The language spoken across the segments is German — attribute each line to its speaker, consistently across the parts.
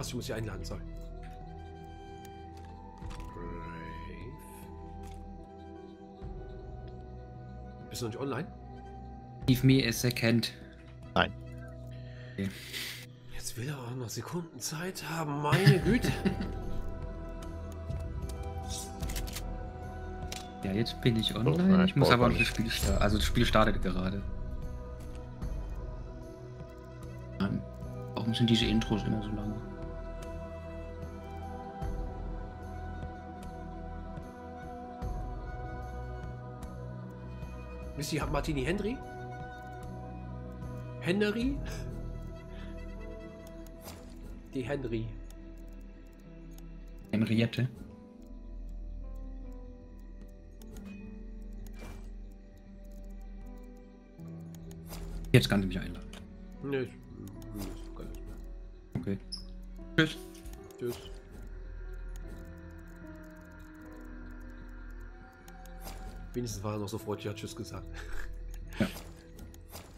Speaker 1: Was, ich muss sie einladen, sorry. Brave. Bist du noch nicht online?
Speaker 2: Leave me a second.
Speaker 3: Nein.
Speaker 1: Jetzt will er auch noch Sekunden Zeit haben, meine Güte.
Speaker 2: Ja, jetzt bin ich
Speaker 3: ja,
Speaker 2: online.
Speaker 3: ich
Speaker 2: Ich muss aber noch das Spiel starten. Also das Spiel startet gerade. Warum sind diese Intros immer so lang?
Speaker 1: Wisst ihr, Martini Henry? Henry? Die Henry.
Speaker 2: Henriette. Jetzt kann sie mich einladen.
Speaker 1: Nee, ich- ich- kann nicht mehr.
Speaker 2: Okay. Tschüss.
Speaker 1: Tschüss. Wenigstens war er noch so freundlich, hat Tschüss gesagt.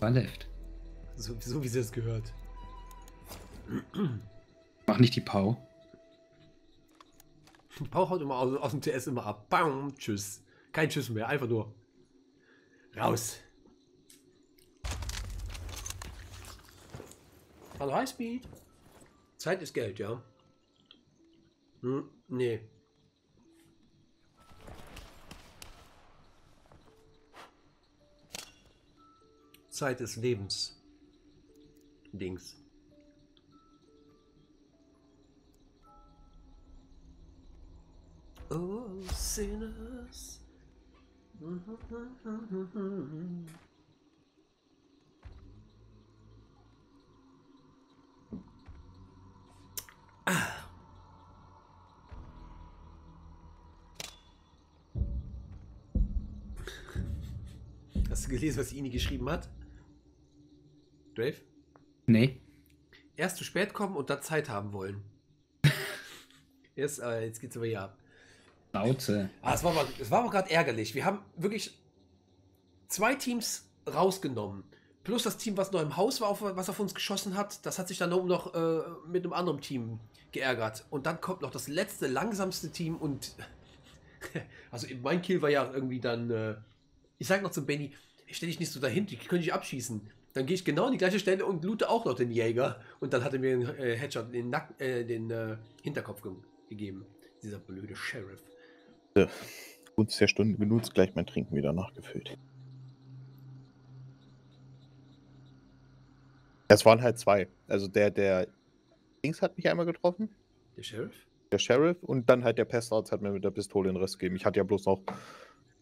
Speaker 2: War left.
Speaker 1: So, so wie sie es gehört.
Speaker 2: Mach nicht die Pau.
Speaker 1: Pau haut immer aus, aus dem TS immer ab. Bam, tschüss. Kein Tschüss mehr, einfach nur raus. Hallo Highspeed. Zeit ist Geld, ja? Hm, nee. Zeit des Lebens. Dings. Oh, sinners. Hast du gelesen, was Ini geschrieben hat? Dave?
Speaker 2: Nee.
Speaker 1: Erst zu spät kommen und dann Zeit haben wollen. Jetzt, äh, jetzt geht's aber hier ab.
Speaker 2: Schnauze.
Speaker 1: Ah, es war aber, es war aber gerade ärgerlich. Wir haben wirklich zwei Teams rausgenommen. Plus das Team, was noch im Haus war, auf, was auf uns geschossen hat, das hat sich dann noch äh, mit einem anderen Team geärgert. Und dann kommt noch das letzte, langsamste Team und also mein Kill war ja irgendwie dann, äh, ich sag noch zu Benny, stell dich nicht so dahin, die können dich abschießen. Dann gehe ich genau an die gleiche Stelle und loote auch noch den Jäger. Und dann hat er mir einen äh, Headshot in den, Nack äh, den äh, Hinterkopf ge gegeben. Dieser blöde Sheriff.
Speaker 3: Gunst der Stunde genutzt, gleich mein Trinken wieder nachgefüllt. Es waren halt zwei. Also der, der Dings hat mich einmal getroffen,
Speaker 1: Der Sheriff?
Speaker 3: der Sheriff, und dann halt der Pestarzt hat mir mit der Pistole den Rest gegeben. Ich hatte ja bloß noch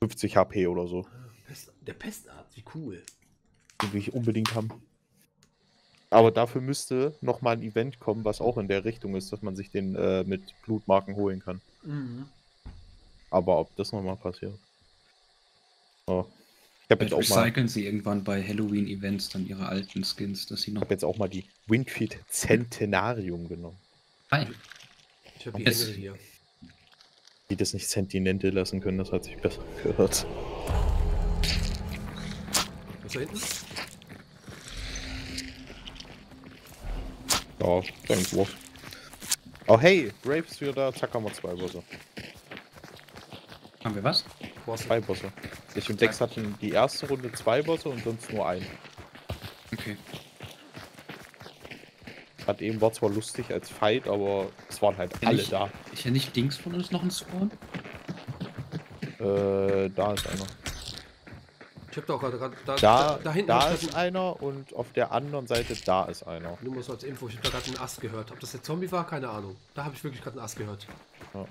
Speaker 3: 50 HP oder so,
Speaker 1: Pest, der Pestarzt, wie cool.
Speaker 3: Die will ich unbedingt haben. Aber dafür müsste noch mal ein Event kommen, was auch in der Richtung ist, dass man sich den äh, mit Blutmarken holen kann.
Speaker 1: Mhm.
Speaker 3: Aber ob das nochmal passiert. Oh. Ich habe jetzt,
Speaker 2: Vielleicht
Speaker 3: auch mal-
Speaker 2: recyceln sie irgendwann bei Halloween-Events dann ihre alten Skins, dass sie noch.
Speaker 3: hab jetzt auch mal die Windfeed Centenarium genommen.
Speaker 2: Hi.
Speaker 1: Ich habe die
Speaker 2: Es-
Speaker 1: hier.
Speaker 3: Die das nicht Sentinente lassen können, das hat sich besser gehört.
Speaker 1: Was da hinten?
Speaker 3: Ja, irgendwo. Oh hey, Graves wieder da, zack haben wir zwei Bosse.
Speaker 2: Haben wir was?
Speaker 1: Boss.
Speaker 3: Zwei Bosse. Ich und Dex hatten die erste Runde zwei Bosse und sonst nur einen.
Speaker 2: Okay.
Speaker 3: Hat eben war zwar lustig als Fight, aber es waren halt alle
Speaker 2: nicht-
Speaker 3: da.
Speaker 2: Ist ja nicht links von uns noch ein Spawn?
Speaker 3: Äh, da ist einer.
Speaker 1: Ich habe da auch gerade gerade- da,
Speaker 3: Da,
Speaker 1: da hinten
Speaker 3: da ist
Speaker 1: ein-
Speaker 3: einer und auf der anderen Seite da ist einer.
Speaker 1: Nur mal so als Info, ich habe da gerade einen Ast gehört. Ob das der Zombie war, keine Ahnung. Da habe ich wirklich gerade einen Ast gehört.
Speaker 3: Ja.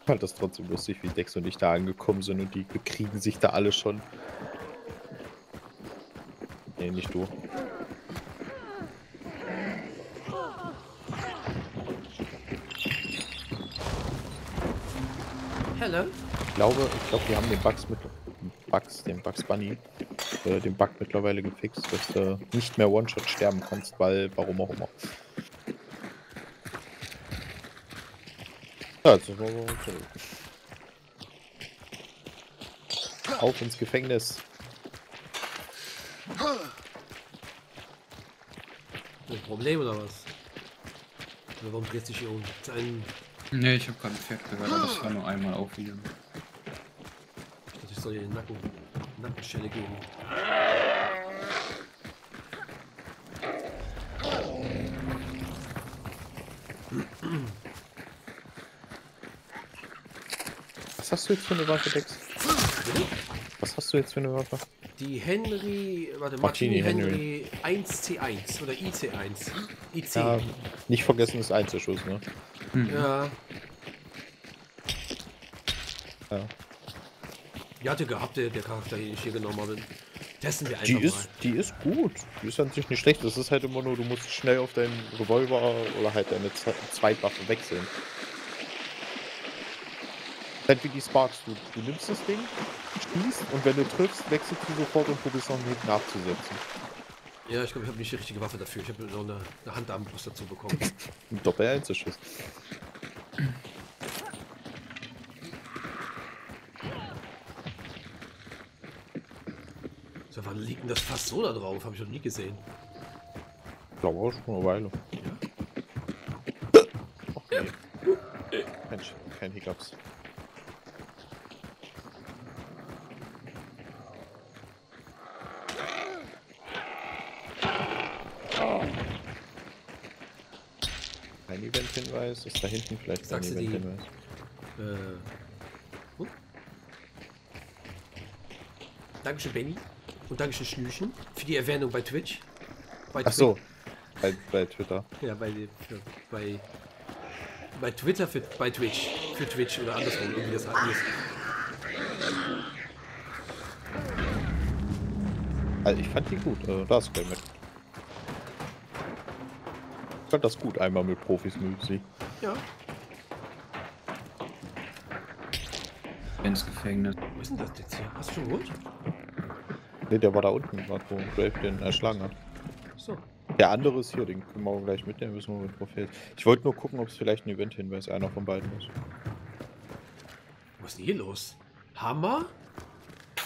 Speaker 3: Ich fand das trotzdem lustig, wie Dex und ich da angekommen sind und die bekriegen sich da alle schon. Nee, nicht du.
Speaker 1: Hello?
Speaker 3: Ich glaube, ich glaube, die haben den Bugs mit Bugs, den Bugs Bunny, äh, den Bug mittlerweile gefixt, dass du nicht mehr One-Shot sterben kannst, weil warum auch immer. Ja, jetzt wir zurück. Auf ins Gefängnis.
Speaker 1: Ein Problem oder was? Warum drehst du dich hier um? Ist ein,
Speaker 2: Nee, ich habe gerade ein Pferd gehört, aber es war nur einmal aufwiegen.
Speaker 1: ich dachte, ich soll dir den Nacken, Nackenstelle geben.
Speaker 3: Was hast du jetzt für eine Waffe, Dex? Was hast du jetzt für eine Waffe?
Speaker 1: Die Henry, warte,
Speaker 3: Martini
Speaker 1: Martini Henry 1C1 oder IC1. IC.
Speaker 3: Ja, nicht vergessen ist Einzelschuss, ne?
Speaker 2: Mhm.
Speaker 1: Ja.
Speaker 3: Ja.
Speaker 1: Die hatte gehabt, der, der Charakter, den ich hier genommen habe. Testen wir einfach
Speaker 3: Die
Speaker 1: mal.
Speaker 3: ist, die ist gut. Die ist an sich nicht schlecht. Das ist halt immer nur, du musst schnell auf deinen Revolver oder halt deine Zweitwaffe wechseln. Halt wie die Sparks. Du, du nimmst das Ding, schießt und wenn du triffst, wechselst du sofort und probierst noch einen Hit nachzusetzen.
Speaker 1: Ja, ich glaube, ich habe nicht die richtige Waffe dafür. Ich habe noch eine, eine Handarmbrust dazu bekommen.
Speaker 3: Ein Doppel-Einzelschuss.
Speaker 1: so, wann liegt denn das fast so da drauf? Habe ich noch nie gesehen.
Speaker 3: Ich glaube auch schon eine Weile.
Speaker 1: Ja.
Speaker 3: Okay. Kein, kein Hiccups. Ein Event-Hinweis, ist da hinten vielleicht
Speaker 1: Sagst die-
Speaker 3: Event-Hinweis.
Speaker 1: Äh. Huh. Dankeschön, Benny. Und Dankeschön, Schnürchen. Für die Erwähnung bei Twitch. Bei
Speaker 3: Ach so, bei, bei Twitter.
Speaker 1: Ja, bei, für, bei, bei Twitter für, bei Twitch. Für Twitch oder andersrum, irgendwie das alles.
Speaker 3: Also ich fand die gut, äh, da ist mit. Ich fand das gut, einmal mit Profis Müsli.
Speaker 1: Ja.
Speaker 2: Ins Gefängnis.
Speaker 1: Wo ist denn das jetzt hier? Hast du schon geholt?
Speaker 3: Ne, der war da unten, gerade wo Brave den erschlagen hat.
Speaker 1: So.
Speaker 3: Der andere ist hier, den können wir auch gleich mitnehmen, wissen wir mit Prophet. Ich wollte nur gucken, ob es vielleicht ein Event-Hinweis einer von beiden ist.
Speaker 1: Was ist denn hier los? Hammer,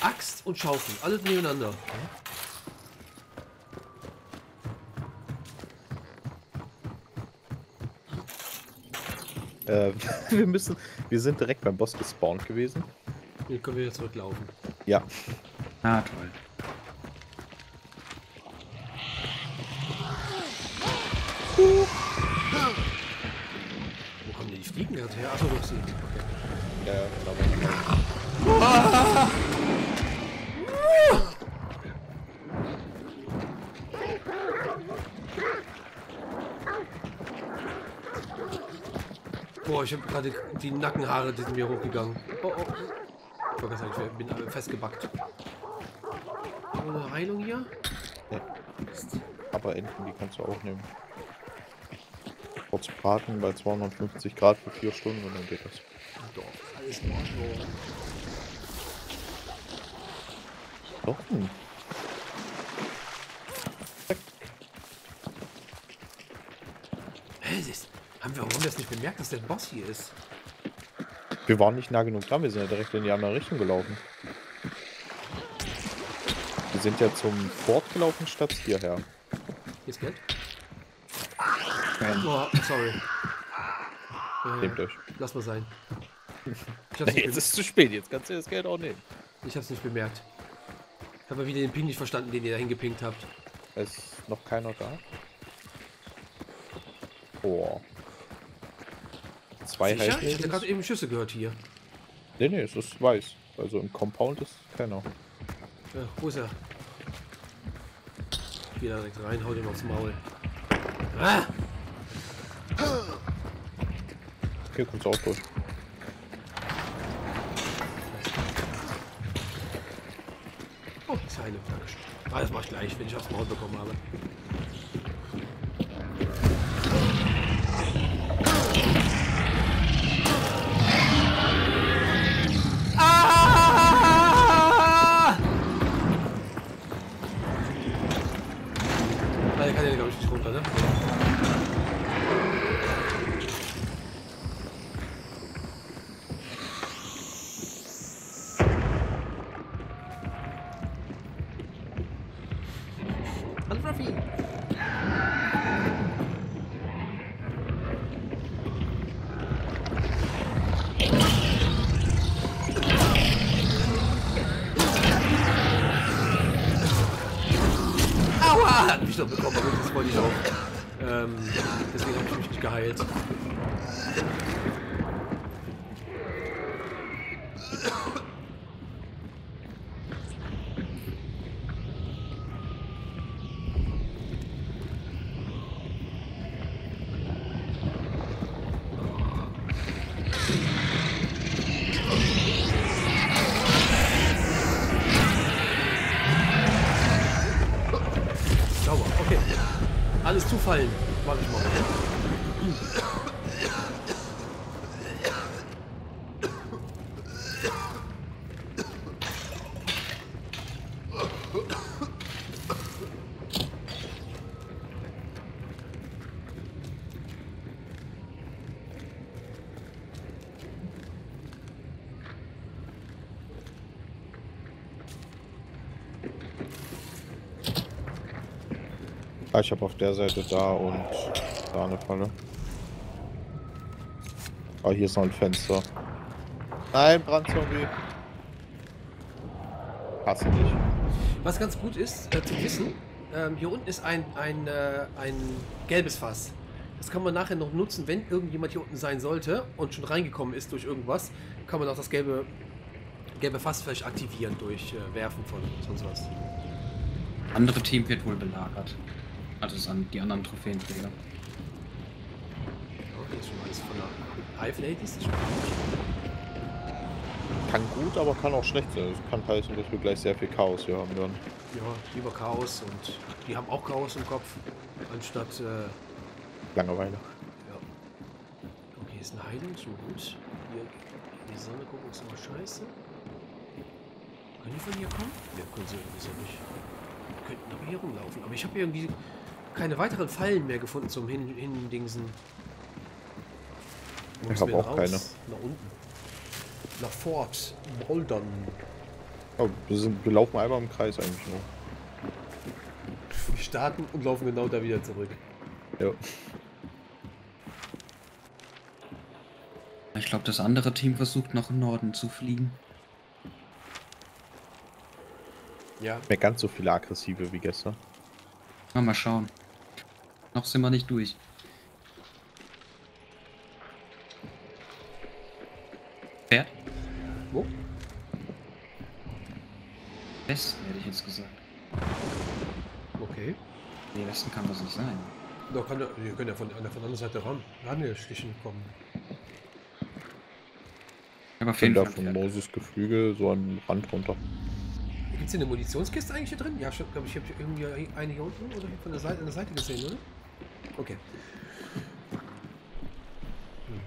Speaker 1: Axt und Schaufel. Alles nebeneinander.
Speaker 3: Äh, wir müssen, wir sind direkt beim Boss gespawnt gewesen.
Speaker 1: Hier können wir jetzt zurücklaufen.
Speaker 3: Ja,
Speaker 2: Ah, toll.
Speaker 1: Wo kommen denn die Fliegen gerade her? Achso, hast sie. Okay.
Speaker 3: ja, ja, aber
Speaker 1: Boah, ich habe gerade die Nackenhaare, die sind mir hochgegangen. Oh, oh. Ich wollte sagen, ich bin festgebackt. Haben wir eine Heilung hier?
Speaker 3: Ja. aber Enten, die kannst du auch nehmen. Kurz braten bei 250 Grad für 4 Stunden und dann geht das.
Speaker 1: Doch, alles in Ordnung.
Speaker 3: Doch, hm.
Speaker 1: Hä, das haben wir, warum haben wir das nicht bemerkt, dass der Boss hier ist?
Speaker 3: Wir waren nicht nah genug dran, wir sind ja direkt in die andere Richtung gelaufen. Wir sind ja zum Fort gelaufen statt hierher.
Speaker 1: Hier ist Geld?
Speaker 2: Kein-
Speaker 1: Boah, sorry. Äh,
Speaker 3: Nehmt euch.
Speaker 1: lass mal sein. Nicht,
Speaker 3: Jetzt ist es zu spät, jetzt kannst du das Geld auch nehmen.
Speaker 1: ich hab's nicht bemerkt. Ich habe wieder den Ping nicht verstanden, den ihr da hingepinkt habt.
Speaker 3: Es ist noch keiner da. Boah. Zwei
Speaker 1: Sicher? Ich hatte gerade eben Schüsse gehört hier.
Speaker 3: Nee, nee, es ist weiß. Also im Compound ist keiner.
Speaker 1: Ja, wo ist er? Da direkt rein, hau dem aufs Maul. Ah!
Speaker 3: Hier kommst du auch durch.
Speaker 1: Oh, Zeile. Dankeschön. Ah, das mach ich gleich, wenn ich aufs Maul bekommen habe. Alles zufallen. Mach ich mal.
Speaker 3: Ah, ich habe auf der Seite da und da eine Falle. Ah, hier ist noch ein Fenster. Nein, Brandzombie. Hasse dich.
Speaker 1: Was ganz gut ist äh, zu wissen, ähm, hier unten ist ein, ein, äh, ein gelbes Fass. Das kann man nachher noch nutzen, wenn irgendjemand hier unten sein sollte und schon reingekommen ist durch irgendwas, kann man auch das gelbe, gelbe Fass vielleicht aktivieren durch äh, Werfen von sonst was.
Speaker 2: Andere Team wird wohl belagert. Also es an die anderen Trophäenträger.
Speaker 1: Okay, ist schon alles von der Hive Ladies.
Speaker 3: Kann gut, aber kann auch schlecht sein. Es kann heißen, dass wir gleich sehr viel Chaos hier haben werden.
Speaker 1: Ja, lieber Chaos und die haben auch Chaos im Kopf, anstatt. Äh,
Speaker 3: Langeweile.
Speaker 1: ja. Okay, ist eine Heilung, schon gut. Hier in die Sonne gucken ist immer scheiße. Können die von hier kommen? Ne, können sie irgendwie so nicht. Die könnten aber hier rumlaufen. Aber ich habe irgendwie keine weiteren Fallen mehr gefunden zum Hin Hindingsen. Wo
Speaker 3: Ich
Speaker 1: müssen
Speaker 3: hab
Speaker 1: wir
Speaker 3: auch
Speaker 1: denn
Speaker 3: keine.
Speaker 1: raus? Nach unten. Nach Fort Bouldern.
Speaker 3: Oh, wir, sind, wir laufen einmal im Kreis eigentlich nur.
Speaker 1: Wir starten und laufen genau da wieder zurück.
Speaker 3: Ja.
Speaker 2: Ich glaube, das andere Team versucht nach Norden zu fliegen.
Speaker 1: Ja,
Speaker 3: Mehr ganz so viele aggressive wie gestern.
Speaker 2: Na, mal schauen. Noch sind wir nicht durch. Pferd?
Speaker 1: wo?
Speaker 2: Westen hätte ich jetzt gesagt.
Speaker 1: Okay.
Speaker 2: Nee, Westen kann das nicht sein.
Speaker 1: Da kann wir können ja von, von der anderen Seite ran, rangeschlichen kommen.
Speaker 2: Aber jeden
Speaker 3: da
Speaker 2: Fall.
Speaker 3: von. Moses Geflügel so ein Rand runter.
Speaker 1: Gibt es hier eine Munitionskiste eigentlich hier drin? Ja, ich glaube, ich habe irgendwie eine hier unten oder von der Seite, an der Seite gesehen, oder? Okay. Hm.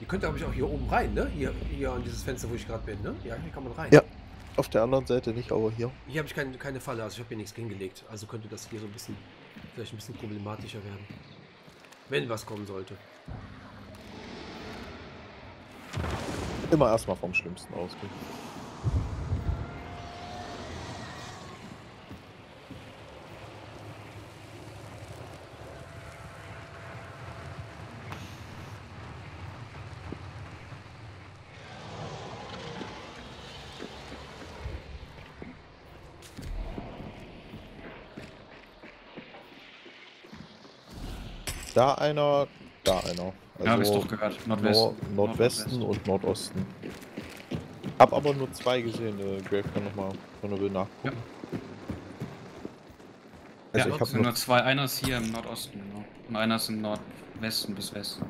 Speaker 1: Ihr könnt, glaube ich, auch hier oben rein, ne? Hier, hier an dieses Fenster, wo ich gerade bin, ne? Ja, hier kann man rein.
Speaker 3: Ja. Auf der anderen Seite nicht, aber hier.
Speaker 1: Hier habe ich keine, keine Falle, also ich habe hier nichts hingelegt. Also könnte das hier so ein bisschen, vielleicht ein bisschen problematischer werden. Wenn was kommen sollte.
Speaker 3: Immer erstmal vom Schlimmsten ausgehen. Da einer, da einer.
Speaker 2: ja, hab ich doch gehört. Nordwesten.
Speaker 3: Nord Nordwesten und Nordosten. Hab aber nur zwei gesehen. Äh, Grave kann nochmal, wenn er will, nachgucken.
Speaker 2: Ja.
Speaker 3: Also
Speaker 2: ja,
Speaker 3: ich habe
Speaker 2: nur zwei. Einer ist hier im Nordosten, genau. Und einer ist im Nordwesten bis Westen.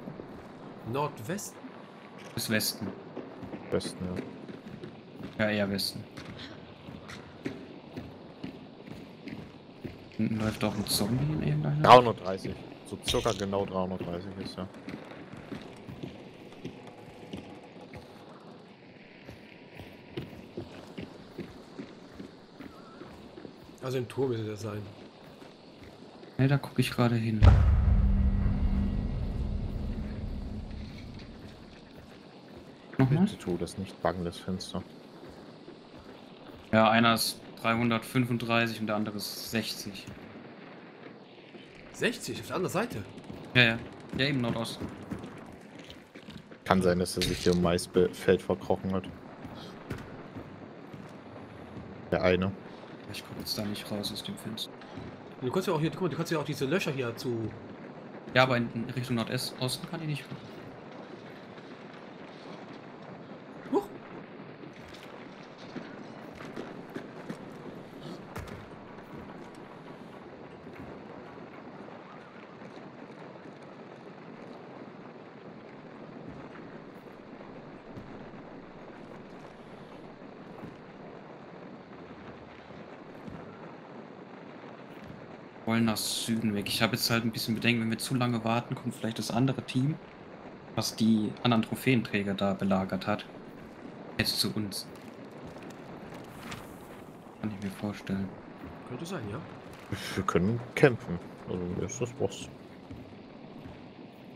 Speaker 1: Nordwest?
Speaker 2: Bis Westen.
Speaker 3: Westen, ja.
Speaker 2: Ja, eher Westen. Hinten läuft auch ein Zombie in irgendeiner.
Speaker 3: 330. So circa genau 330 ist ja.
Speaker 1: Also im Turm müsste das sein.
Speaker 2: Ne, da gucke ich gerade hin. Nochmal?
Speaker 3: Bitte tu das nicht buggen, das Fenster.
Speaker 2: Ja, einer ist 335 und der andere ist 60.
Speaker 1: 60 auf der anderen Seite.
Speaker 2: Ja, ja. Ja, eben Nordosten.
Speaker 3: Kann sein, dass er sich hier im Maisfeld verkrochen hat. Der eine.
Speaker 2: Ich gucke jetzt da nicht raus aus dem Fenster.
Speaker 1: Du kannst ja auch hier, guck mal, du kannst ja auch diese Löcher hier zu.
Speaker 2: Ja, aber in Richtung Nordosten kann ich nicht. Nach Süden weg. Ich habe jetzt halt ein bisschen Bedenken, wenn wir zu lange warten, kommt vielleicht das andere Team, was die anderen Trophäenträger da belagert hat, jetzt zu uns. Kann ich mir vorstellen.
Speaker 1: Könnte sein, ja.
Speaker 3: Wir können kämpfen. Also mir ist das was.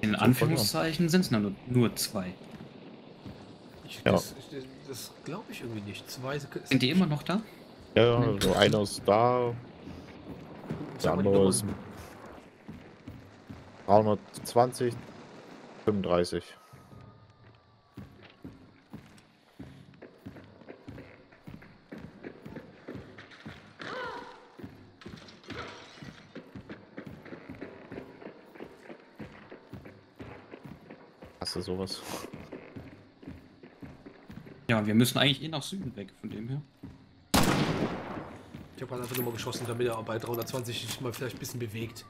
Speaker 2: In Anführungszeichen sind es nur, nur zwei.
Speaker 1: Ich,
Speaker 3: Ja.
Speaker 1: Das, das, glaube ich irgendwie nicht. Zwei
Speaker 2: Sind die immer noch da?
Speaker 3: Ja, ja, also einer ist da, der andere ist 320, 35. Hast du sowas?
Speaker 2: Ja, wir müssen eigentlich eh nach Süden weg, von dem her.
Speaker 1: Ich habe gerade einfach nur mal geschossen, damit er bei 320 sich mal vielleicht ein bisschen bewegt.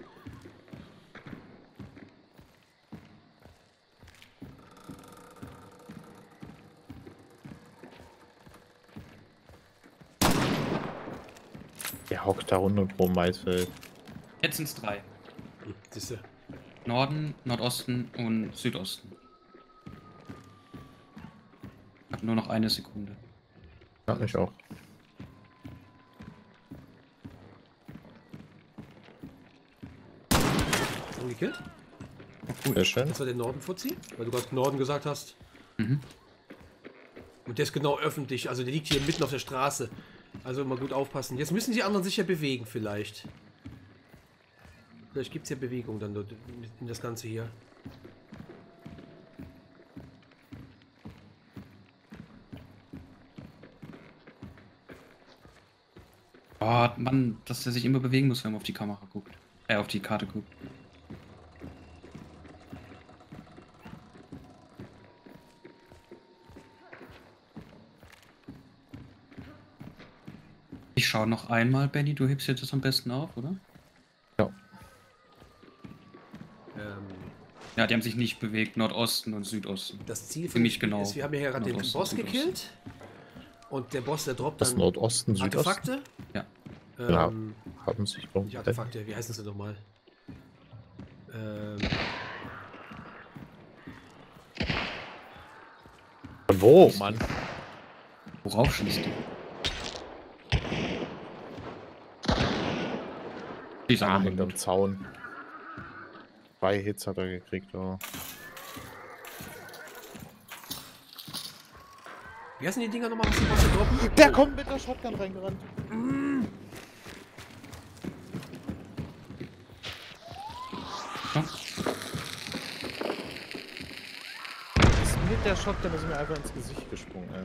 Speaker 3: Der hockt da runter pro Maisfeld.
Speaker 2: Jetzt sind es drei.
Speaker 1: Hm, siehste.
Speaker 2: Norden, Nordosten und Südosten. Ich habe nur noch eine Sekunde.
Speaker 3: Ja, ich auch.
Speaker 1: Gekillt?
Speaker 2: Oh,
Speaker 3: Sehr schön.
Speaker 1: Das war der Norden, Fuzzi? Weil du gerade Norden gesagt hast.
Speaker 2: Mhm.
Speaker 1: Und der ist genau öffentlich. Also der liegt hier mitten auf der Straße. Also immer gut aufpassen. Jetzt müssen die anderen sich ja bewegen vielleicht. Vielleicht gibt es ja Bewegung dann dort in das Ganze hier.
Speaker 2: Oh, Mann, dass der sich immer bewegen muss, wenn man auf die Kamera guckt. Äh, auf die Karte guckt. Ich schaue noch einmal, Benny, du hebst jetzt das am besten auf, oder?
Speaker 3: Ja.
Speaker 1: Ähm,
Speaker 2: Ja, die haben sich nicht bewegt, Nordosten und Südosten.
Speaker 1: das Ziel
Speaker 2: Ziemlich genau.
Speaker 1: ist, wir haben ja hier gerade den Boss
Speaker 2: Südosten.
Speaker 1: gekillt. Und der Boss, der droppt
Speaker 3: Das
Speaker 1: dann
Speaker 3: Nordosten, Südosten
Speaker 1: Artefakte.
Speaker 2: Ja.
Speaker 3: Ja.
Speaker 1: Ähm,
Speaker 3: haben sich
Speaker 1: Nicht Artefakte, wie heißen sie nochmal? Ähm,
Speaker 3: Von wo, Mann?
Speaker 2: Worauf schießt die?
Speaker 3: Ah,
Speaker 2: sagen
Speaker 3: hinterm. Zaun. Zwei Hits hat er gekriegt, aber.
Speaker 1: wie heißen die Dinger nochmal, was die Bosse droppen?
Speaker 3: Der kommt mit der Shotgun reingerannt.
Speaker 2: Ja.
Speaker 3: Ist mit der Shotgun ist mir einfach ins Gesicht gesprungen, ey.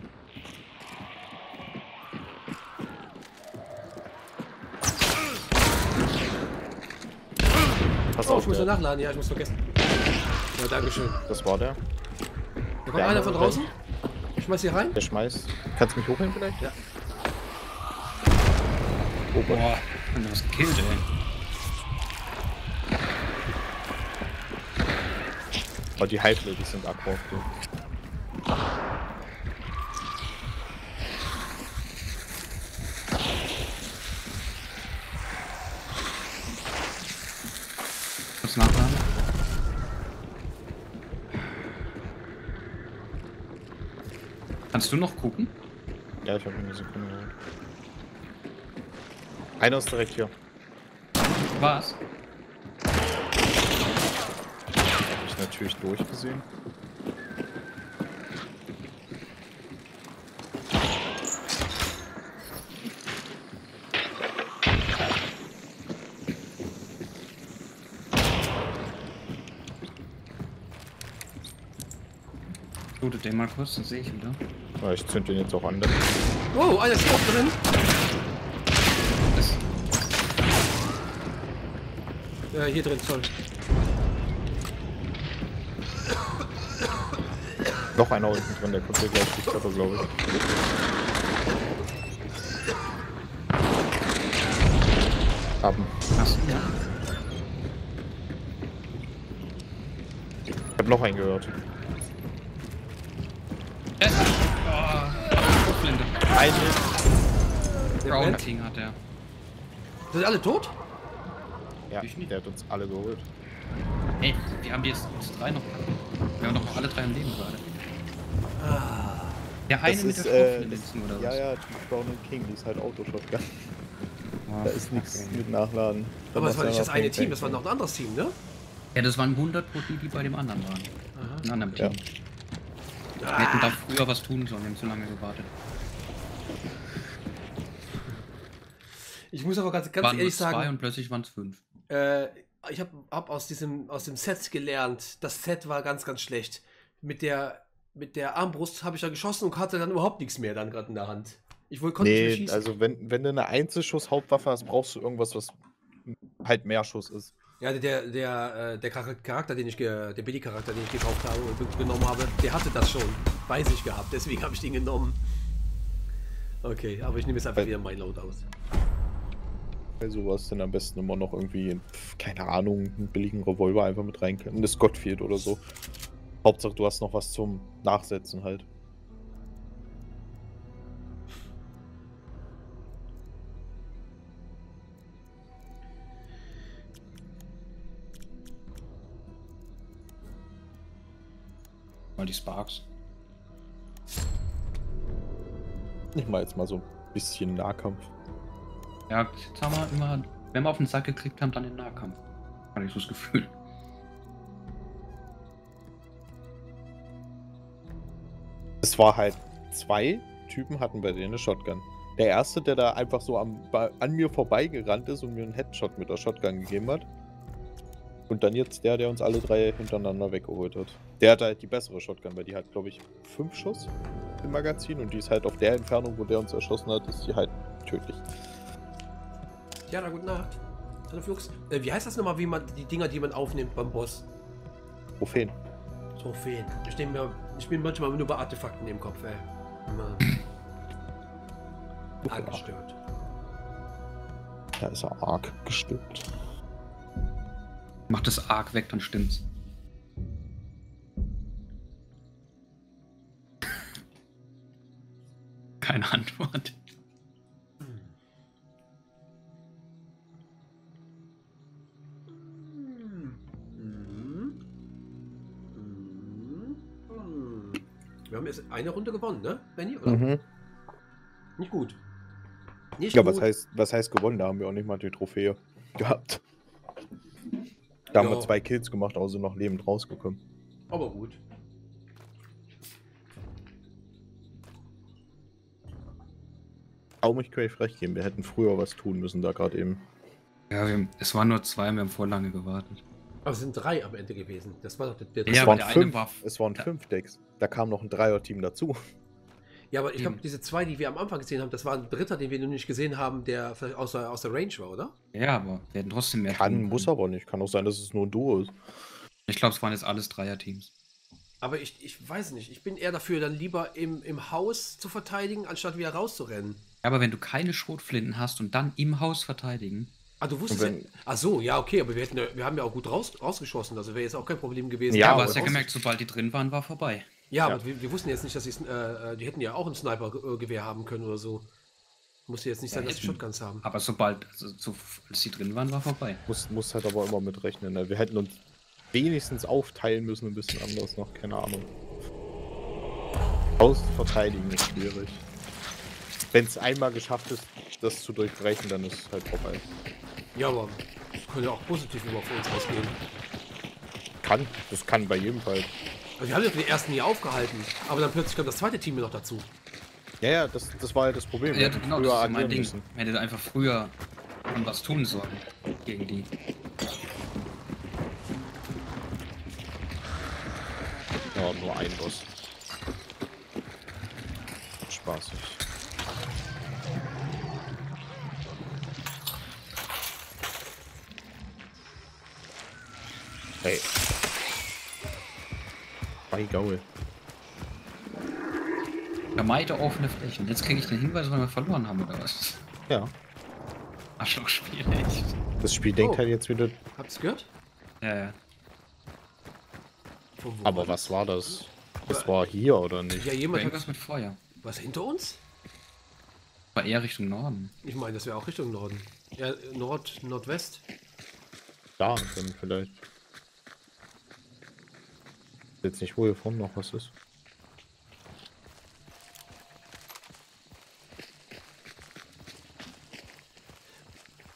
Speaker 3: Pass
Speaker 1: Oh,
Speaker 3: auf,
Speaker 1: ich muss
Speaker 3: der,
Speaker 1: nachladen, ja, ich muss vergessen. Ja, Dankeschön.
Speaker 3: das war der.
Speaker 1: Da kommt
Speaker 3: Der
Speaker 1: einer von draußen. Ich schmeiß hier rein.
Speaker 3: Der schmeißt. Kannst du mich hochheben vielleicht?
Speaker 1: Ja.
Speaker 3: Oh Gott.
Speaker 2: Boah, was gekillt, ey.
Speaker 3: Aber die Heifel, die sind aggro auf den.
Speaker 2: Kurz nachladen. Kannst du noch gucken?
Speaker 3: Ja, ich habe eine Sekunde. Einer ist direkt hier.
Speaker 2: Was?
Speaker 3: Hab ich natürlich durchgesehen.
Speaker 2: lootet den mal kurz, dann sehe ich wieder.
Speaker 3: Ja, ich zünd den jetzt auch an.
Speaker 1: Oh, einer ist auch drin. Ja, hier drin, sorry.
Speaker 3: Noch einer unten drin, der kommt hier gleich die Treppe, glaube ich. Haben.
Speaker 2: du?
Speaker 3: Ich hab noch einen gehört.
Speaker 1: Der
Speaker 2: Brown. King hat er.
Speaker 1: Sind alle tot?
Speaker 3: Ja,
Speaker 2: Ich nicht.
Speaker 3: der hat uns alle geholt.
Speaker 2: Ey, wir haben jetzt uns drei noch. Wir haben doch alle drei im Leben gerade. Der eine
Speaker 3: Das
Speaker 2: mit
Speaker 3: ist,
Speaker 2: der
Speaker 3: äh,
Speaker 2: nur, oder
Speaker 3: Ja,
Speaker 2: was?
Speaker 3: ja, die Brown King, die ist halt Autoshotgun.
Speaker 2: Oh,
Speaker 3: Da ist nichts
Speaker 2: okay.
Speaker 3: mit Nachladen.
Speaker 1: Aber das war nicht das
Speaker 3: Dann
Speaker 1: eine Team, das war noch ein anderes Team, ne?
Speaker 2: Ja, das waren 100 Pro, die, die bei dem anderen waren. Ein anderem
Speaker 3: Ja.
Speaker 2: Team. Wir hätten da früher was tun sollen, wir haben zu lange gewartet.
Speaker 1: Ich muss aber ganz, ganz
Speaker 2: waren
Speaker 1: ehrlich
Speaker 2: zwei
Speaker 1: sagen,
Speaker 2: und plötzlich waren es fünf.
Speaker 1: äh, ich habe hab aus, diesem, aus dem Set gelernt. Das Set war ganz, ganz schlecht. Mit der, mit der Armbrust habe ich da geschossen und hatte dann überhaupt nichts mehr dann gerade in der Hand. Ich wohl konnte nicht mehr
Speaker 3: Nee,
Speaker 1: schießen.
Speaker 3: also wenn, wenn du eine Einzelschuss-Hauptwaffe hast, brauchst du irgendwas, was halt mehr Schuss ist.
Speaker 1: Ja, der, der, äh, der Char- Charakter, den ich, der Billy-Charakter, den ich gekauft habe und ge- genommen habe, der hatte das schon bei sich gehabt. Deswegen habe ich den genommen. Okay, aber ich nehme jetzt einfach wieder mein Load aus.
Speaker 3: Bei sowas dann am besten immer noch irgendwie, keine Ahnung, einen billigen Revolver einfach mit rein können. Eine Scottfield oder so. Hauptsache, du hast noch was zum Nachsetzen halt.
Speaker 2: Mal die Sparks.
Speaker 3: Ich mal jetzt mal so ein bisschen Nahkampf.
Speaker 2: Ja, jetzt haben wir immer, wenn wir auf den Sack gekriegt haben, dann den Nahkampf. Hatte ich so das Gefühl.
Speaker 3: Es war halt zwei Typen hatten bei denen eine Shotgun. Der erste, der da einfach so am, an mir vorbeigerannt ist und mir einen Headshot mit der Shotgun gegeben hat. Und dann jetzt der, der uns alle drei hintereinander weggeholt hat. Der hat halt die bessere Shotgun, weil die hat, glaube ich, fünf Schuss im Magazin und die ist halt auf der Entfernung, wo der uns erschossen hat, ist die halt tödlich.
Speaker 1: Ja, na gute Nacht. Hallo Flux. Äh, wie heißt das nochmal, wie man die Dinger, die man aufnimmt beim Boss?
Speaker 3: Trophäen.
Speaker 1: Trophäen. Ich, nehm mir, ich bin manchmal nur bei Artefakten im Kopf, ey. Immer angestört.
Speaker 3: Da ist er arg gestülpt.
Speaker 2: Macht das arg weg, dann stimmt's. Keine Antwort.
Speaker 1: Jetzt eine Runde gewonnen, ne, Benny? Oder?
Speaker 3: Mhm.
Speaker 1: Nicht gut. Nicht
Speaker 3: Ja,
Speaker 1: gut.
Speaker 3: was heißt, was heißt gewonnen? Da haben wir auch nicht mal die Trophäe gehabt. Da haben wir
Speaker 1: Ja.
Speaker 3: zwei Kills gemacht, also noch lebend rausgekommen.
Speaker 1: Aber gut.
Speaker 3: Kaum ich Crave recht geben, wir hätten früher was tun müssen, da gerade eben.
Speaker 2: Ja, wir, es waren nur zwei, wir haben vor lange gewartet.
Speaker 1: Aber es sind drei am Ende gewesen. Das war doch der, der
Speaker 2: Ja,
Speaker 3: es,
Speaker 2: aber
Speaker 3: waren
Speaker 2: der
Speaker 3: fünf,
Speaker 2: war-
Speaker 3: es waren
Speaker 2: Ja.
Speaker 3: fünf Decks. Da kam noch ein Dreier-Team dazu.
Speaker 1: Ja, aber ich glaube, diese zwei, die wir am Anfang gesehen haben, das war ein dritter, den wir noch nicht gesehen haben, der vielleicht aus der, aus der Range war, oder?
Speaker 2: Ja, aber wir hätten trotzdem mehr
Speaker 3: Kann, muss aber nicht. Kann auch sein, dass es nur ein Duo ist.
Speaker 2: Ich glaube, es waren jetzt alles Dreier-Teams.
Speaker 1: Aber ich, ich weiß nicht. Ich bin eher dafür, dann lieber im, im Haus zu verteidigen, anstatt wieder rauszurennen.
Speaker 2: Ja, aber wenn du keine Schrotflinten hast und dann im Haus verteidigen,
Speaker 1: Ah, du wusstest
Speaker 3: wenn-
Speaker 1: ja. Ach so, ja, okay, aber wir, hätten, ja- wir haben ja auch gut raus, rausgeschossen. Also wäre jetzt auch kein Problem gewesen.
Speaker 3: Ja, aber
Speaker 2: hast ja gemerkt, sobald die drin waren, war vorbei.
Speaker 1: Ja,
Speaker 3: Ja.
Speaker 1: aber wir, wir wussten jetzt nicht, dass sie äh, äh, die hätten ja auch ein Sniper-Gewehr haben können oder so. Musste jetzt nicht sein,
Speaker 2: Ja,
Speaker 1: dass sie. Shotguns haben.
Speaker 2: Aber sobald, also, so, als die drin waren, war vorbei.
Speaker 3: Muss, muss halt aber immer mitrechnen. Ne? Wir hätten uns wenigstens aufteilen müssen, ein bisschen anders noch. Keine Ahnung. Haus verteidigen ist schwierig. Wenn es einmal geschafft ist, das zu durchbrechen, dann ist es halt vorbei.
Speaker 1: Ja, aber das könnte ja auch positiv immer für uns ausgehen.
Speaker 3: Kann. Das kann bei jedem Fall.
Speaker 1: Also wir haben ja den ersten nie aufgehalten, aber dann plötzlich kam das zweite Team noch dazu.
Speaker 3: Ja, ja, das, das war halt das Problem.
Speaker 2: Ja,
Speaker 3: hätten
Speaker 2: genau,
Speaker 3: früher
Speaker 2: das ist mein Ding.
Speaker 3: müssen.
Speaker 2: Man hätte einfach früher was tun sollen gegen die.
Speaker 3: Ja, nur ein Boss. spaßig. Gaul.
Speaker 2: Vermeide offene Flächen. Jetzt kriege ich den Hinweis, weil wir verloren haben, oder was?
Speaker 3: Ja.
Speaker 2: Arschlochspiel, echt.
Speaker 3: Das Spiel denkt
Speaker 1: Oh.
Speaker 3: halt jetzt wieder.
Speaker 1: Habt ihr gehört?
Speaker 2: Ja, ja.
Speaker 1: Wo
Speaker 3: Aber
Speaker 1: war
Speaker 3: was
Speaker 1: das?
Speaker 3: war das? Das war hier oder nicht?
Speaker 1: Ja, jemand
Speaker 2: Irgendwas
Speaker 1: hat.
Speaker 2: mit Feuer.
Speaker 1: Was hinter uns?
Speaker 2: War eher Richtung Norden.
Speaker 1: Ich meine, das wäre auch Richtung Norden. Ja, Nord, Nordwest.
Speaker 3: Da, dann vielleicht. Jetzt nicht, wo hier vorne noch was ist.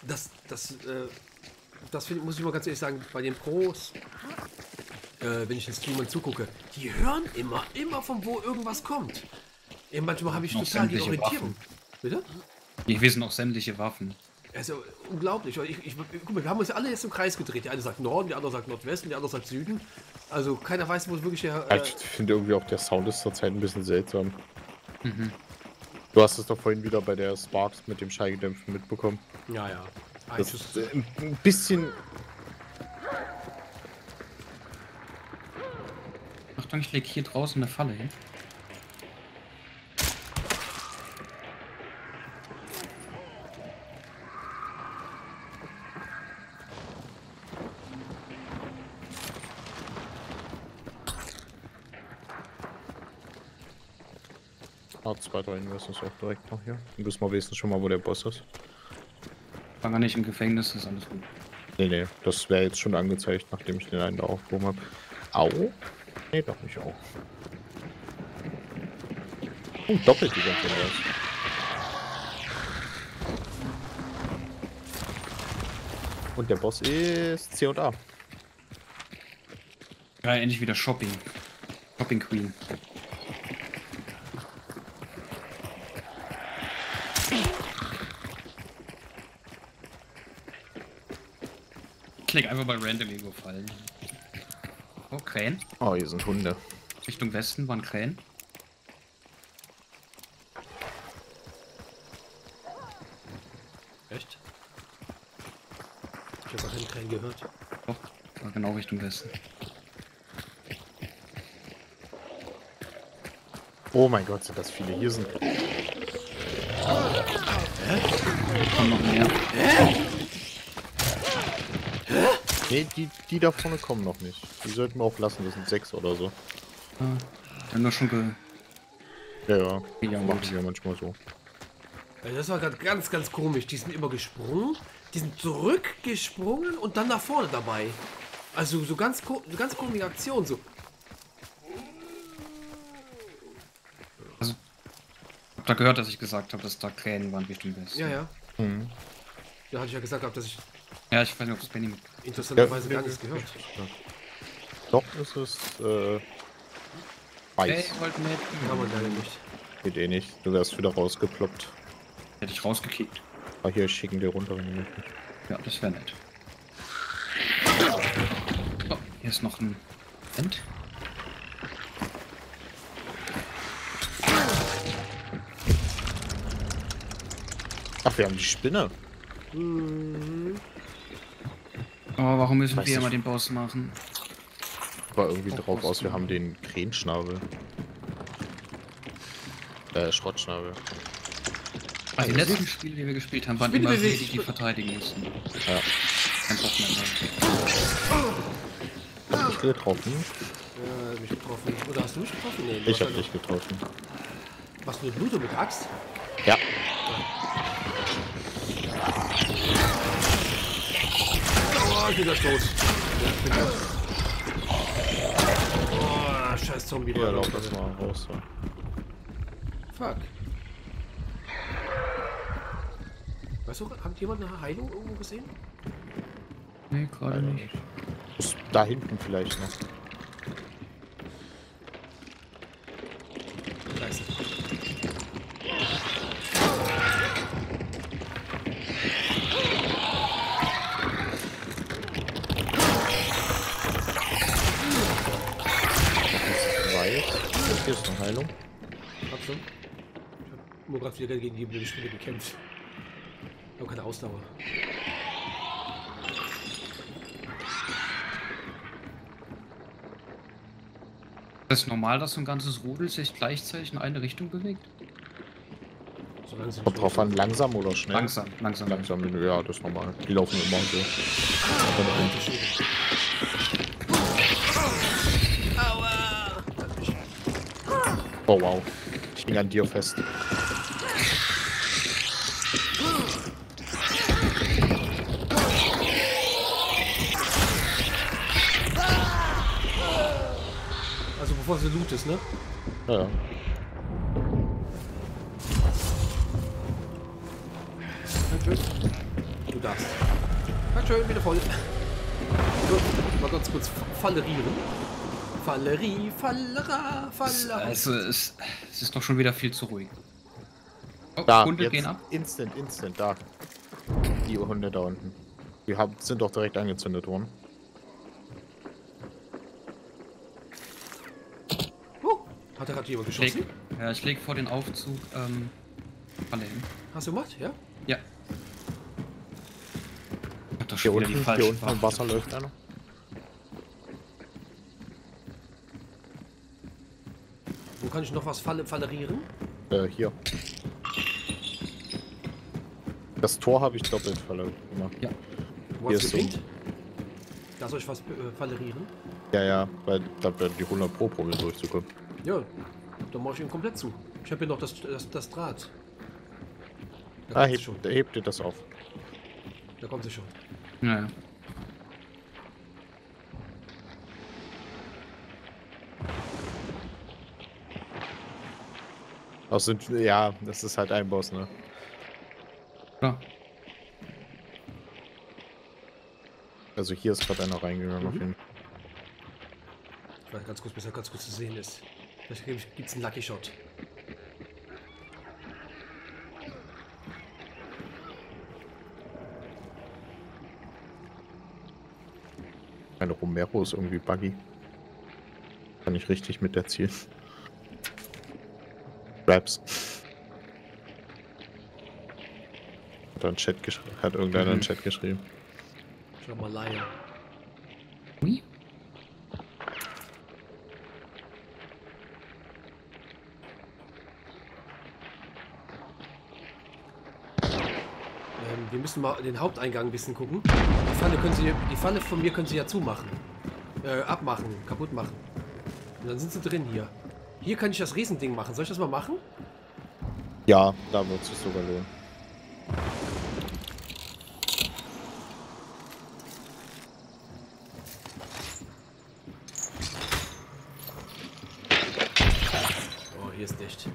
Speaker 1: Das, das, äh, das find, muss ich mal ganz ehrlich sagen, bei den Pros, äh, wenn ich den Streamern zugucke, die hören immer, immer von wo irgendwas kommt. Ey, manchmal habe ich
Speaker 2: Noch
Speaker 1: total die Orientierung. Bitte?
Speaker 2: Wir wissen auch sämtliche Waffen.
Speaker 1: Also unglaublich. Ich, ich, guck mal, wir haben uns alle jetzt im Kreis gedreht. Der eine sagt Norden, der andere sagt Nordwesten, der andere sagt Süden. Also keiner weiß, wo es wirklich der.
Speaker 3: Ja,
Speaker 1: Äh,
Speaker 3: ich finde irgendwie auch der Sound ist zurzeit ein bisschen seltsam.
Speaker 2: Mhm.
Speaker 3: Du hast es doch vorhin wieder bei der Sparks mit dem Schallgedämpfen mitbekommen.
Speaker 1: ja, ja.
Speaker 3: Das
Speaker 1: Also,
Speaker 3: ist äh, ein ein bisschen.
Speaker 2: Achtung, ich lege hier draußen eine Falle hin.
Speaker 3: Ah, zwei, drei Investors auch direkt noch hier. Dann wissen wir wenigstens schon mal, wo der Boss ist.
Speaker 2: War gar nicht im Gefängnis, ist alles gut.
Speaker 3: Nee, nee, das wäre jetzt schon angezeigt, nachdem ich den einen da aufgehoben habe. Au? Nee, doch nicht au. Oh, doppelt die ganze Zeit. Und der Boss ist C und A.
Speaker 2: Ja, endlich wieder Shopping. Shopping Queen. Ich leg einfach bei Random Ego fallen. Oh, Krähen.
Speaker 3: Oh, hier sind Hunde.
Speaker 2: Richtung Westen waren Krähen.
Speaker 1: echt? Ich habe keinen Krähen gehört.
Speaker 2: Doch, war genau Richtung Westen.
Speaker 3: Oh mein Gott, sind das viele. Hier sind.
Speaker 2: Kommen noch mehr.
Speaker 3: Nee, die, die da vorne kommen noch nicht. Die sollten wir auch lassen, das sind sechs oder so.
Speaker 2: Ah, wir haben doch schon ge...
Speaker 3: Ja, ja.
Speaker 2: Ja,
Speaker 3: machen wir manchmal so.
Speaker 1: Also das war gerade ganz, ganz komisch. Die sind immer gesprungen, die sind zurückgesprungen und dann nach vorne dabei. Also so ganz, ko so ganz komische Aktion. So.
Speaker 2: Habt ihr gehört, dass ich gesagt habe, dass da Krähen waren Richtung Westen?
Speaker 1: Ja, ja.
Speaker 3: Mhm.
Speaker 1: Da hatte ich ja gesagt, gehabt, dass ich
Speaker 2: Ja, ich weiß nicht, ob es Benny mit...
Speaker 1: interessanterweise gar nichts gehört.
Speaker 3: Doch, ist es äh,
Speaker 2: Hey,
Speaker 3: weiß.
Speaker 2: wollt mit?
Speaker 1: Man leider nicht.
Speaker 3: Geht eh nicht. Du wärst wieder rausgeploppt.
Speaker 2: Hätte ich rausgekickt.
Speaker 3: Ah, hier schicken dir runter, wenn du möchtest.
Speaker 2: Ja, das wäre nett. Oh, hier ist noch ein End.
Speaker 3: Ach, wir haben die Spinne.
Speaker 2: Aber warum müssen
Speaker 3: Weiß
Speaker 2: wir immer den Boss machen?
Speaker 3: War irgendwie
Speaker 2: Oh,
Speaker 3: drauf aus, wir haben den Krähenschnabel. Äh, Schrottschnabel.
Speaker 2: Also die letzten Spiele, die wir gespielt haben, waren immer
Speaker 1: sich-
Speaker 2: die die verteidigen mussten.
Speaker 3: Ja.
Speaker 2: Kein Bock mehr.
Speaker 3: Hab ich getroffen?
Speaker 1: Ja, hab mich getroffen. Oder hast du mich getroffen? Nee, du
Speaker 3: Ich hab dich getroffen.
Speaker 1: noch- Was mit Bluto mit Axt?
Speaker 3: Ja.
Speaker 1: Oh, ich bin gleich tot. Oh, scheiß Zombie.
Speaker 3: Ja,
Speaker 1: der
Speaker 3: lauf das mal raus. So.
Speaker 1: Fuck. Weißt du, hat jemand eine Heilung irgendwo gesehen?
Speaker 2: Nee, gerade
Speaker 3: Leider
Speaker 2: nicht.
Speaker 3: da hinten vielleicht noch.
Speaker 1: Gerade wieder gegen die blöde Spinne gekämpft. Ich habe keine Ausdauer.
Speaker 2: Ist es normal, dass so ein ganzes Rudel sich gleichzeitig in eine Richtung bewegt?
Speaker 1: Solange sie
Speaker 3: Kommt drauf an, langsam oder schnell?
Speaker 2: Langsam, langsam.
Speaker 3: Langsam, ja, das ist normal. Die laufen immer so.
Speaker 1: Das.
Speaker 3: Oh wow. Ich ging an dir fest.
Speaker 1: Also bevor sie loot ist, ne?
Speaker 3: Ja.
Speaker 1: Dankeschön. Du darfst. Dankeschön, wieder voll. Gut, mal ganz kurz fallerieren. Fallerie, Fallera, Fallera.
Speaker 2: Also, es, es ist doch schon wieder viel zu ruhig. Oh,
Speaker 3: Da,
Speaker 2: Hunde
Speaker 3: jetzt
Speaker 2: gehen ab.
Speaker 3: instant, instant, da. Die Hunde da unten. Die haben, sind doch direkt angezündet worden.
Speaker 1: Oh, hat er gerade jemand
Speaker 2: Ich leg,
Speaker 1: geschossen?
Speaker 2: ja, ich leg vor den Aufzug ähm, alle hin.
Speaker 1: Hast du gemacht, ja?
Speaker 2: Ja. Hab doch
Speaker 3: Hier unten,
Speaker 2: die
Speaker 3: hier unten im Wasser läuft einer.
Speaker 1: Wo kann ich noch was falle, fallerieren?
Speaker 3: Äh, hier. Das Tor habe ich doppelt verloren gemacht.
Speaker 2: Ja.
Speaker 1: Wo
Speaker 3: Hier
Speaker 1: hast
Speaker 3: ist so.
Speaker 1: geblinkt? Da soll ich was äh, fallerieren?
Speaker 3: Ja, ja, weil da werden die 100 Pro probieren durchzukommen.
Speaker 1: Ja, dann mache ich ihn komplett zu. Ich habe hier noch das, das, das Draht. Da
Speaker 3: Ah,
Speaker 1: kommt sie
Speaker 3: heb,
Speaker 1: schon.
Speaker 3: hebt ihr das auf.
Speaker 1: Da kommt sie schon.
Speaker 2: Ja, ja.
Speaker 3: Auch sind, ja, das ist halt ein Boss, ne?
Speaker 2: Klar.
Speaker 3: Also hier ist gerade einer reingegangen auf
Speaker 1: Mhm.
Speaker 3: jeden Fall.
Speaker 1: Ich weiß ganz kurz, bis er ganz kurz zu sehen ist. Vielleicht gibt es einen Lucky Shot.
Speaker 3: Meine Romero ist irgendwie buggy. Kann nicht richtig mit der Ziel. Raps. Hat, er einen Chat gesch- hat irgendeiner
Speaker 2: Mhm.
Speaker 3: einen Chat geschrieben.
Speaker 1: Schau mal Laie. Ähm, wir müssen mal den Haupteingang ein bisschen gucken. Die Falle, können sie, die Falle von mir können sie ja zumachen. Äh, abmachen, kaputt machen. Und dann sind sie drin hier. Hier kann ich das Riesending machen. Soll ich das mal machen?
Speaker 3: Ja, da wird es sich sogar lohnen.
Speaker 1: Oh, hier ist dicht.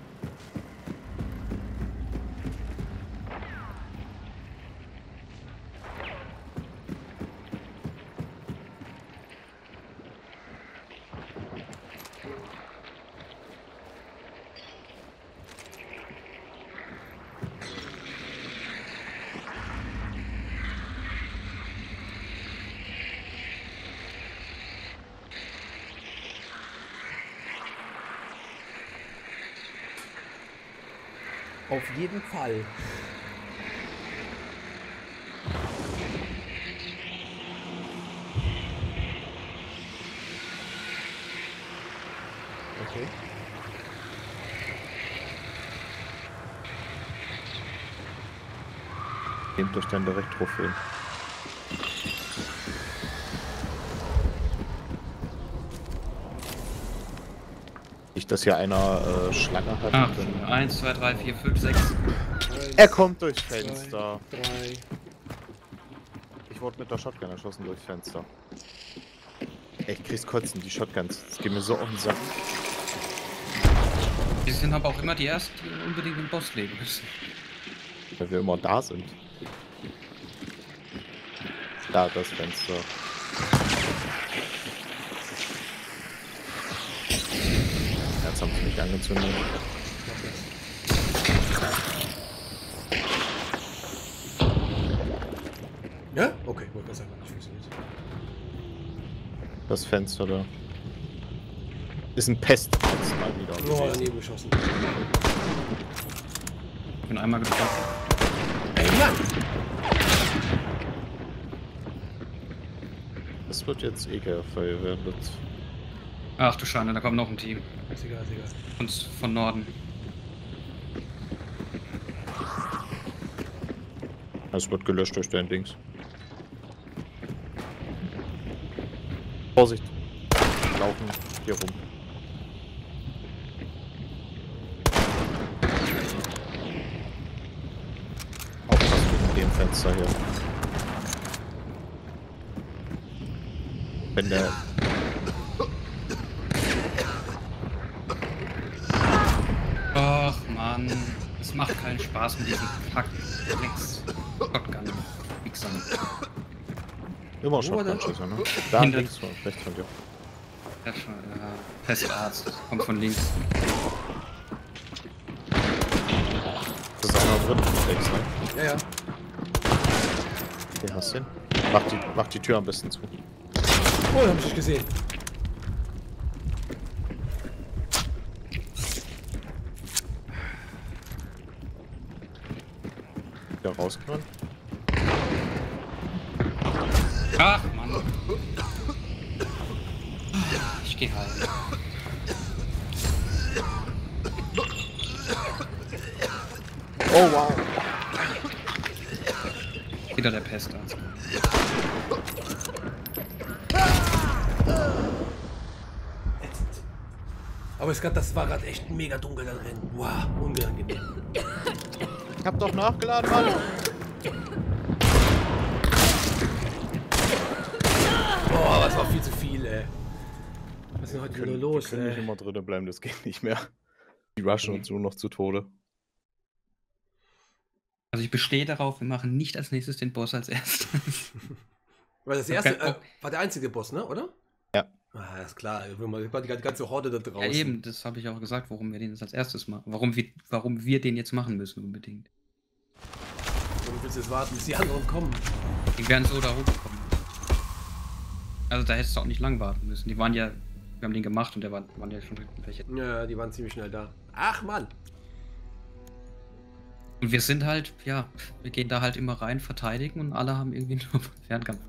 Speaker 1: Auf jeden Fall. Okay.
Speaker 3: Nehmt euch dann direkt Nicht, dass hier einer äh, Schlange hat. Dann-
Speaker 2: 1, 2, 3, 4, 5, 6.
Speaker 3: Er kommt durchs Fenster.
Speaker 1: Drei.
Speaker 3: Ich wurde mit der Shotgun erschossen durchs Fenster. Ey, ich krieg's kotzen, die Shotguns. Das geht mir so auf den Sack.
Speaker 2: Wir sind aber auch immer die Ersten, die unbedingt den Boss legen müssen.
Speaker 3: Weil wir immer da sind. Da, das Fenster. Jetzt haben sie mich angezündet.
Speaker 1: Ja? Okay, wollte gerade sagen, nicht funktioniert.
Speaker 3: Das Fenster da. Ist ein Pest. Mal wieder.
Speaker 1: Oh, daneben geschossen.
Speaker 2: bin einmal getroffen.
Speaker 1: Ey, Mann!
Speaker 3: Das wird jetzt ekelhaft, weil wir werden das.
Speaker 2: Ach du Schande, da kommt noch ein Team.
Speaker 1: Ist egal, ist egal.
Speaker 2: Von, von Norden.
Speaker 3: Es wird gelöscht durch dein Dings. Vorsicht! Laufen hier rum. Aufpassen mit dem Fenster hier. Wenn der.
Speaker 2: Ach Mann, es macht keinen Spaß mit diesen Fuck Rex Shotgun Wichsern.
Speaker 3: Immer Shotgun-Schüsse, ne? Da
Speaker 2: Hinter-
Speaker 3: links, von- rechts von dir.
Speaker 2: Ja, schon, äh, Pestarzt, kommt von links.
Speaker 3: Das ist einer drin, rechts, ne?
Speaker 1: Ja, ja.
Speaker 3: Hier hast du ihn. Mach die, mach die Tür am besten zu.
Speaker 1: Oh, hab ich gesehen.
Speaker 3: Rausgerannt.
Speaker 2: Ach Mann. Ich geh heim.
Speaker 3: Oh wow!
Speaker 2: Wieder der Pestarzt.
Speaker 1: Ätzend. Aber es grad, das war gerade echt mega dunkel da drin. Wow, unangenehm.
Speaker 3: Ich hab doch nachgeladen, Mann!
Speaker 1: Boah, das war viel zu viel, ey. Was ist denn heute wieder
Speaker 3: Können,
Speaker 1: los,
Speaker 3: die können nicht
Speaker 1: ey?
Speaker 3: immer drinnen bleiben, das geht nicht mehr. Die rushen uns nur noch zu Tode.
Speaker 2: Also ich bestehe darauf, wir machen nicht als nächstes den Boss als erstes.
Speaker 1: War das erste, äh, war der einzige Boss, ne, oder?
Speaker 3: Ja.
Speaker 1: Ah, ist klar, die ganze Horde da
Speaker 2: Ja,
Speaker 1: draußen.
Speaker 2: eben, das habe ich auch gesagt, warum wir den jetzt als erstes machen. Warum wir, warum wir den jetzt machen müssen unbedingt.
Speaker 1: Warum willst du jetzt warten, bis die anderen kommen?
Speaker 2: Die werden so da hochkommen. Also da hättest du auch nicht lang warten müssen. Die waren ja, wir haben den gemacht und der war, waren ja schon welche.
Speaker 1: Ja, die waren ziemlich schnell da. Ach, Mann.
Speaker 2: Und wir sind halt, ja, wir gehen da halt immer rein, verteidigen und alle haben irgendwie nur Fernkampf.